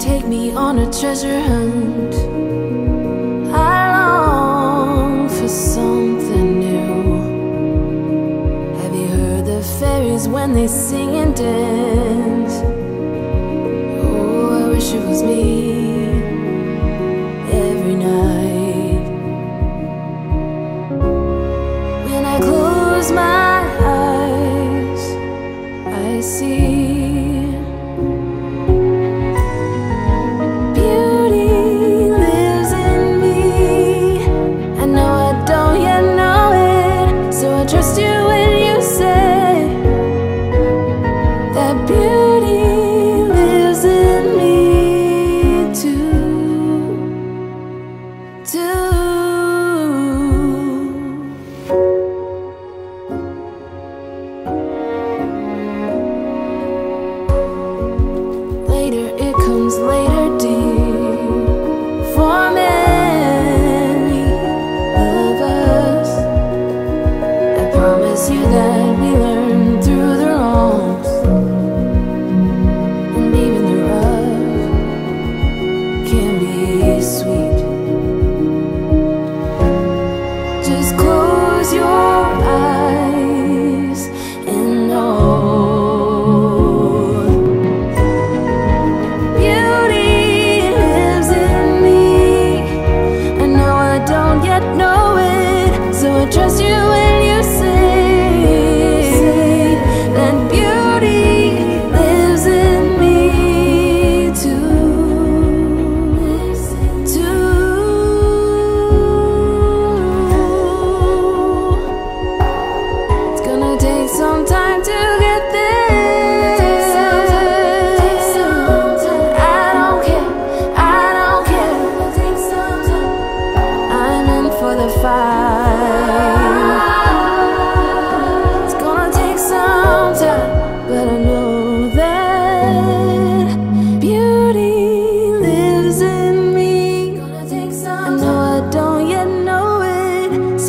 take me on a treasure hunt. I long for something new. Have you heard the fairies when they sing and dance? Oh, I wish it was me every night. When I close my eyes, I see.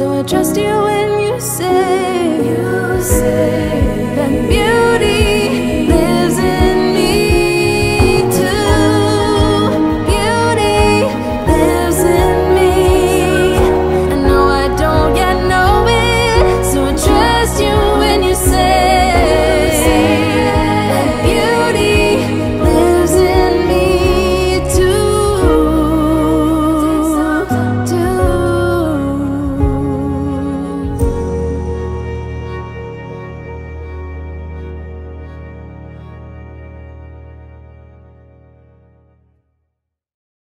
So I trust you when you say, you say.